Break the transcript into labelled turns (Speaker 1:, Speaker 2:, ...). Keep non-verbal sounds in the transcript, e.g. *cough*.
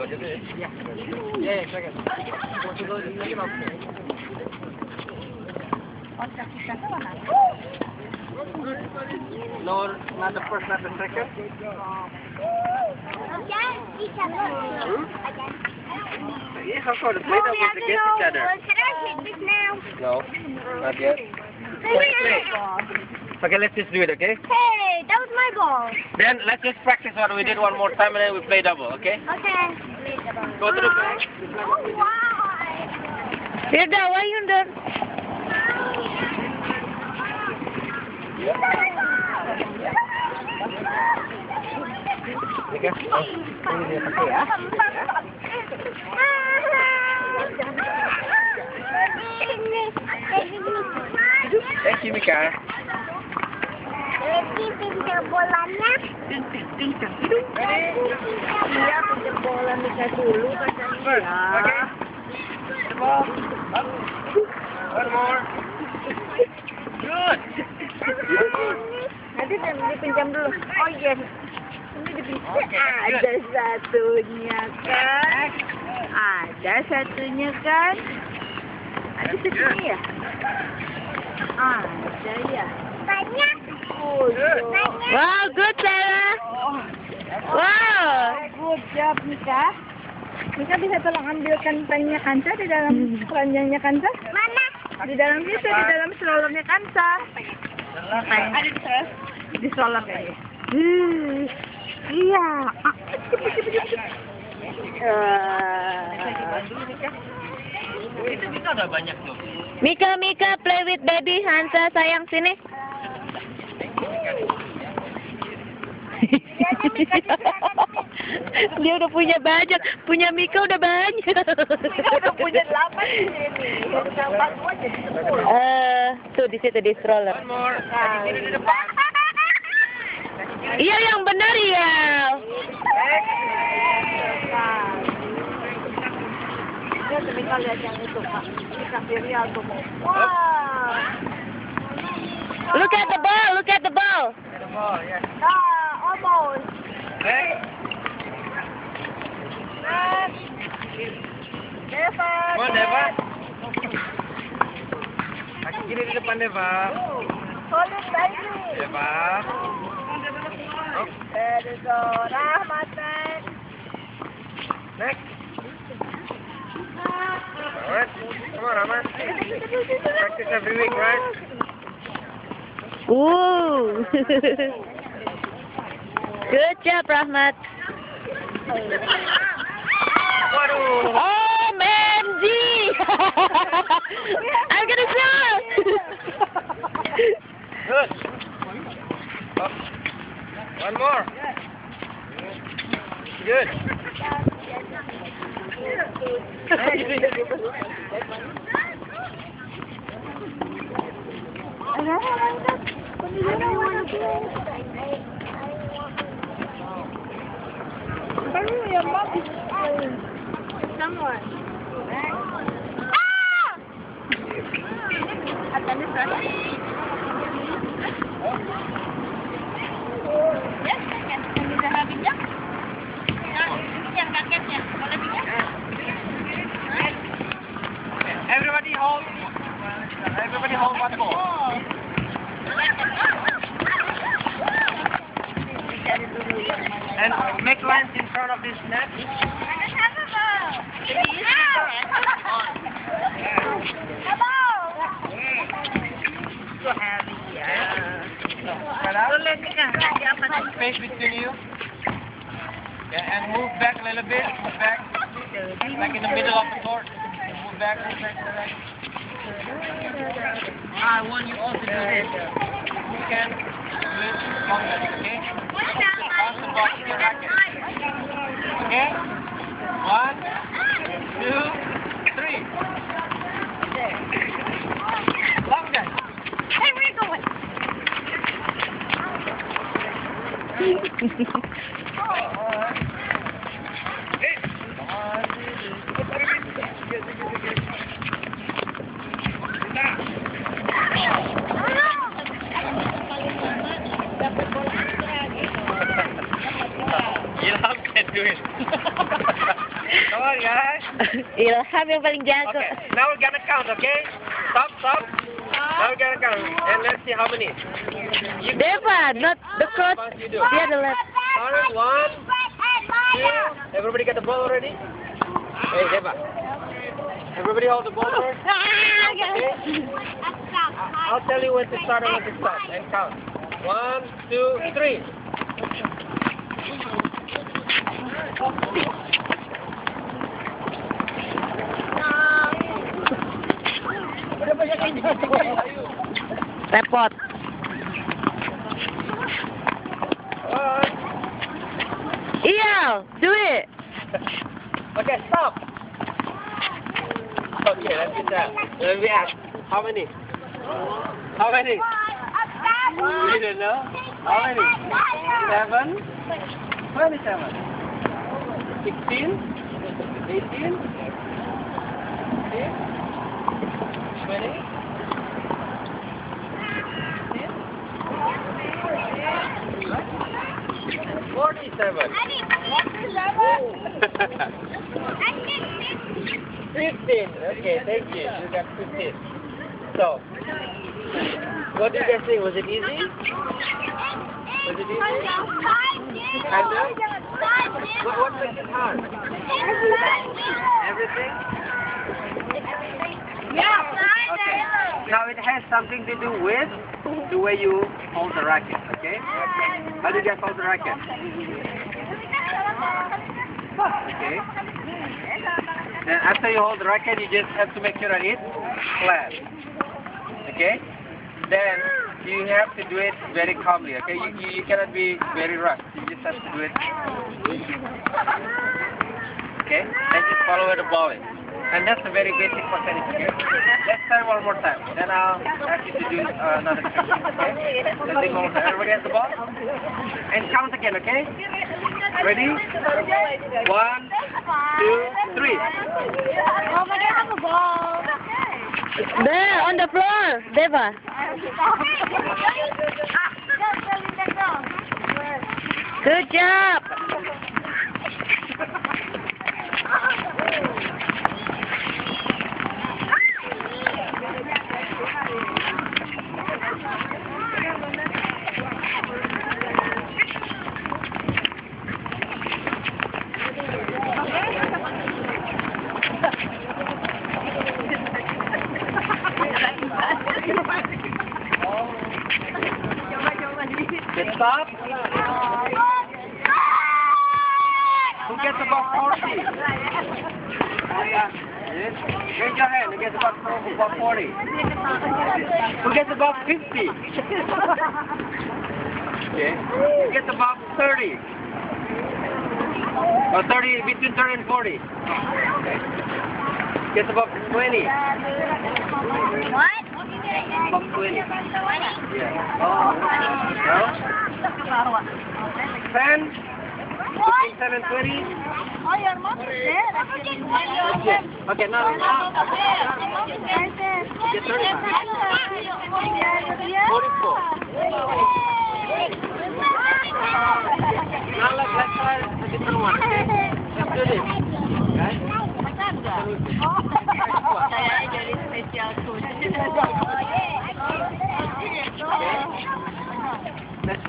Speaker 1: Yeah, second. Portugal is second option. No, not the first, not the second. Yes, of course. Play doubles against each other.
Speaker 2: Can I this now?
Speaker 1: No, not yet. Okay, let's just do it, okay?
Speaker 2: Hey, that was my ball.
Speaker 1: Then let's just practice what we did one more time and then we play double, okay?
Speaker 2: Okay.
Speaker 1: Go to the back.
Speaker 2: Oh, why?
Speaker 3: Firda, why you done?
Speaker 1: Okay. Oh, ini dia pakai. Thank you, Mika.
Speaker 2: Ini pindah bolanya.
Speaker 3: Iya, pinjam bola Mika dulu?
Speaker 1: The ball. Up. One more. Good.
Speaker 3: Nanti dipinjam dulu. Oh yes. Ini dipinjam.
Speaker 1: Oke,
Speaker 3: Ada satunya kan? Ada satunya kan? Ada satunya ya? Ada ya.
Speaker 2: Banyak.
Speaker 3: Oh. Wow, good Sarah. Wow. Good job Mika. Mika bisa tolong ambilkan pennya Kansa di dalam keranjangnya Kansa?
Speaker 2: Mana?
Speaker 3: Di dalam situ, di dalam strollernya Kansa. Ada di stroller? Di stroller kayaknya. Hmm. Iya. Ah, cepet. Eh.
Speaker 1: Itu.
Speaker 3: Mika, Mika, play with baby Hansa, sayang sini. *laughs* Dia udah punya banyak, punya Mika udah banyak. udah punya delapan Eh, tuh di situ di stroller.
Speaker 1: Di depan.
Speaker 3: Iya yang benar ya. Mika lihat yang itu Pak. Mika tuh. Wow. Look at the ball, look at the ball.
Speaker 1: The ball, yes.
Speaker 3: Almost.
Speaker 1: Next.
Speaker 3: Deva.
Speaker 1: Come on, Deva. Kaki kiri di depan, Deva.
Speaker 3: Hold it tightly.
Speaker 1: Deva. Oh,
Speaker 3: There you go. Rahmatan.
Speaker 1: next. Alright. Come on, Rahman. Practice every week, right?
Speaker 3: Ooh. *laughs* Good job, Rahmat. Oh, man, G. *laughs* I'm gonna shoot.
Speaker 1: Good. Oh. One more. Good. *laughs* *laughs* Everybody hold. Everybody hold one ball. And make lines in front of. Spread out. Space between you. Yeah, and move back a little bit. Move back. Like in the middle of the court. Move back, move back the right. I want you all to do this. You can do it okay? Okay? One, two, three. Longer.
Speaker 2: Hey, where you going? *laughs*
Speaker 1: Come on, guys.
Speaker 3: Ilham yang paling jago.
Speaker 1: Okay, now we're gonna count, okay? Stop, stop. Now we're gonna count, and let's see how many. You
Speaker 3: Deva, not the.
Speaker 1: First you do.
Speaker 3: Dia the left.
Speaker 1: Alright, one, two. Everybody get the ball already? Hey, Deva. Everybody hold the ball first. Ah, okay? I'll tell you when to start and when to stop, and count. One, two, three.
Speaker 3: Repot.
Speaker 1: One.
Speaker 3: Iya, do it.
Speaker 1: Okay, stop. Okay, let me ask. How many? How many? You don't know? How many? Seven? Twenty-seven. Sixteen? Eighteen? Twenty? Forty-seven. Fifteen. Okay, thank you. You got fifteen. So, what did you guys think? Was it easy? Was it easy? What, what makes it hard? Everything? Okay. Now it has something to do with the way you hold the racket, okay? How do you guys hold the racket? Okay. Then after you hold the racket, you just have to make sure that it's flat. Okay? Then you have to do it very calmly, okay? You, you, you cannot be very rushed. You just have to do it. Okay? And just follow the ball. And that's a very basic for tennis, okay? Let's try one more time. Then I'll ask you to do uh, another trick, okay? Let's do one more time. Everybody has the ball? And count again, okay? Ready? One, two, three.
Speaker 3: There, on the floor. Deva. Good job.
Speaker 1: Stop. Who gets above 40? Raise your hand. Who gets above, above 40? Who gets above 50? Okay. Who gets above 30? Or 30, between 30 and 40? Okay. Gets above 20? Above 20? Yeah. Oh. No? 10? Between 10 and 20? Okay, now, now. Get 35. 44. Now let's, let's try a different one, okay? Let's do this. Okay? Let's,